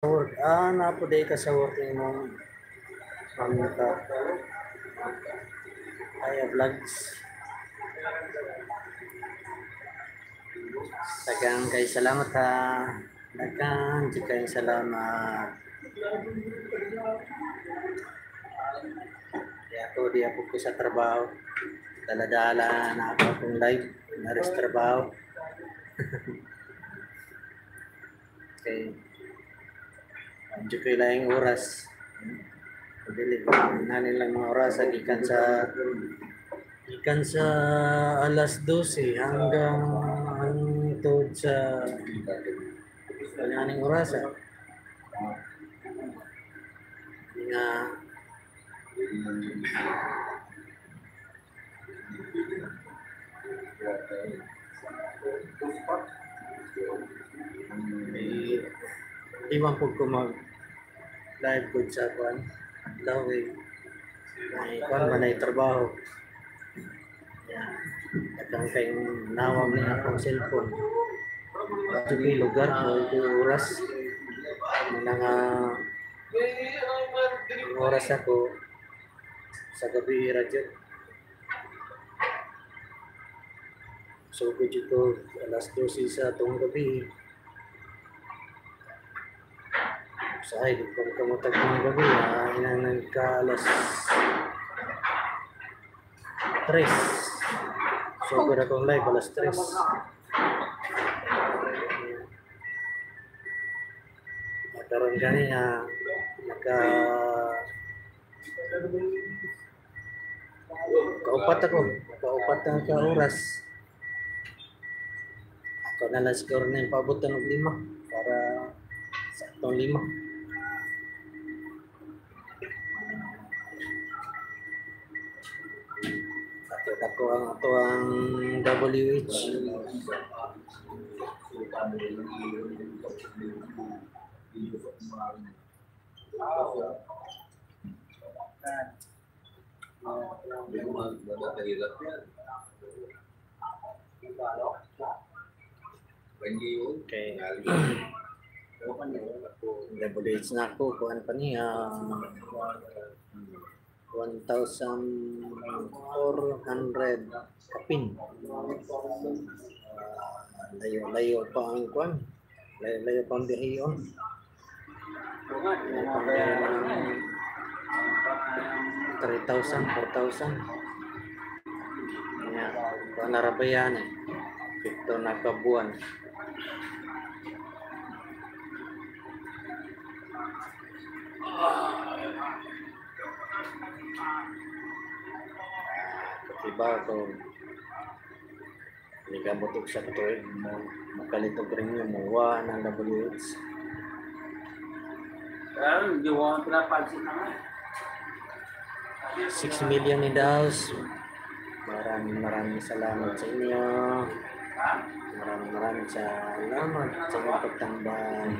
Work. Ah, napuday ka sa work mo. Ka? Ay, vlogs. Dagang kay salamat ha. Dagang kay salamat. Di ako, di ako ko sa trabaho. Daladala na ako akong live. Naris trabaho. okay. Medyo kailangang oras. Pagdili na nilang mga oras gikan sa gikan sa alas 12 hanggang hangtod sa kailangang oras. ah. Nga eh, di man po ko mag live good sa kwan. Daw eh. May kwan man ay trabaho. Yeah. Katang kay nawam ni akong cellphone. At yung lugar, may oras. May ang oras ako sa gabi radyo. So, ko dito alas 12 sa itong gabi. Sa ay, di ko kamutag ng gabi. Ah, inanag ka alas 3. So, ko na kong live alas 3. Nagkaroon gani nga nagka kaupat ako. Kaupat na ka oras. Ako na lang siguro na yung paabot ng lima para sa itong lima. Ako ang ato ang WH. Okay. WH na ako. Kuhan pa niya. 1,400 kapin. Ah, layo-layo pa ang kuhan. Layo-layo pa ang bihiyon. Bihiyon. 3,000, 4,000. Kaya, kuhan na rabayan eh. Ito na kabuan. Diba ko Ligabutok sa katuig mo makalitog rin yung muwa ng WH. Pero hindi ko ang pinapansin na nga. 6 million in the house. Maraming maraming salamat sa inyo. Maraming maraming salamat sa inyong pagtambay.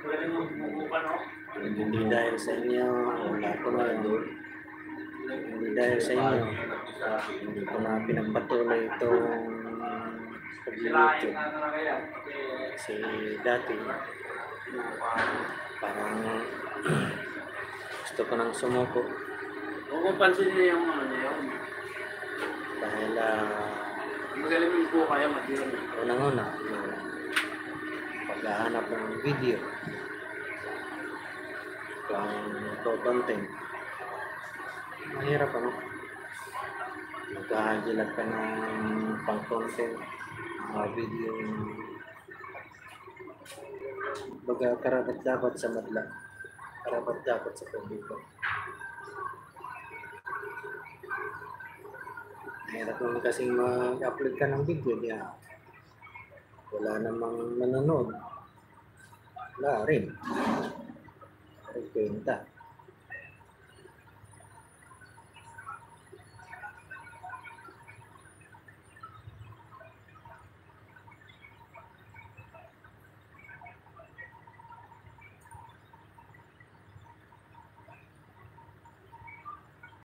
Pwede mo bumuka, no? Hindi dahil sa inyo, wala ko na Hindi dahil sa inyo, hindi ko na pinagpatuloy itong pag-YouTube. Kasi dati, parang gusto ko nang sumuko Huwag mo pansin niya yung ano niya dahil uh, Magaling po kaya matira. unang-una, yung paghahanap ng video, pang ito content, mahirap ano? Maghahagilag ka ng pang content, mga video, baga karapat dapat sa madla, karapat dapat sa publiko. Mahirap naman kasing mag-upload ka ng video niya. Wala namang manonood. Wala rin. Rin.